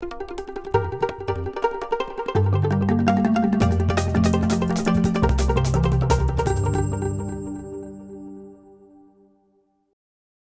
you